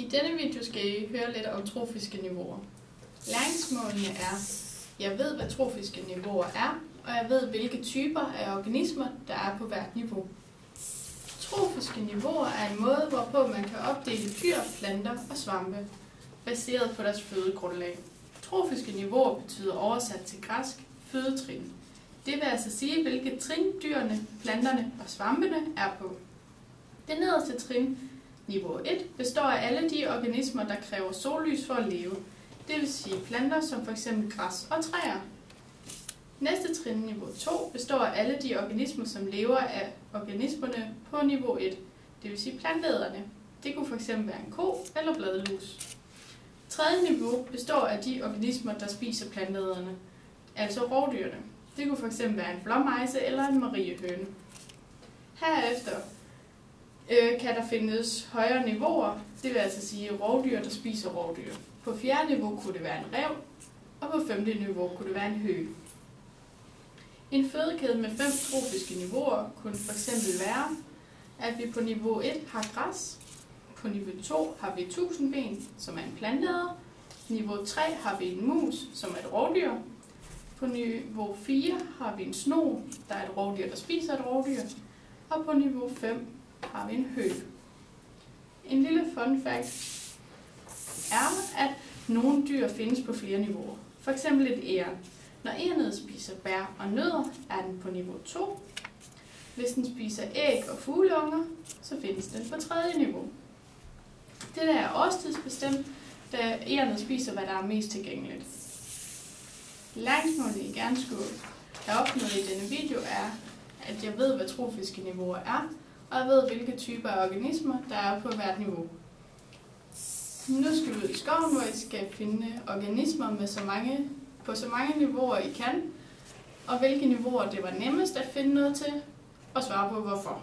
I denne video skal I høre lidt om trofiske niveauer. Læringsmålene er, jeg ved, hvad trofiske niveauer er, og jeg ved, hvilke typer af organismer, der er på hvert niveau. Trofiske niveauer er en måde, hvorpå man kan opdele dyr, planter og svampe, baseret på deres fødegrundlag. Trofiske niveauer betyder oversat til græsk fødetrin. Det vil altså sige, hvilke trin dyrene, planterne og svampene er på. Det nederste trin, niveau 1, består af alle de organismer, der kræver sollys for at leve. Det vil sige planter som f.eks. græs og træer. Næste trin, niveau 2, består af alle de organismer, som lever af organismerne på niveau 1. Det vil sige planteæderne. Det kunne fx være en ko eller bladlus. Tredje niveau består af de organismer, der spiser planteæderne, altså rovdyrene. Det kunne fx være en blåmejse eller en mariehøne. Herefter øh, kan der findes højere niveauer, det vil altså sige rovdyr, der spiser rovdyr. På fjerde niveau kunne det være en rev, og på femte niveau kunne det være en hø. En fødekæde med fem trofiske niveauer kunne fx være, at vi på niveau 1 har græs, på niveau 2 har vi tusindben, som er en planteæder, niveau 3 har vi en mus, som er et rovdyr, på niveau 4 har vi en sno, der er et rovdyr, der spiser et rovdyr, og på niveau 5 har vi en hø. En lille fun fact er, at nogle dyr findes på flere niveauer. For eksempel et æren. Når ærenet spiser bær og nødder, er den på niveau 2. Hvis den spiser æg og fugleunger, så findes den på tredje niveau. Det der er årstidsbestemt, da ærenet spiser, hvad der er mest tilgængeligt. Læringsmålet, I gerne skulle have opnået i denne video, er, at jeg ved, hvad trofiske niveauer er, og jeg ved, hvilke typer af organismer, der er på hvert niveau. Nu skal vi ud i skoven, hvor I skal finde organismer med så mange, på så mange niveauer, I kan, og hvilke niveauer det var nemmest at finde noget til, og svare på hvorfor.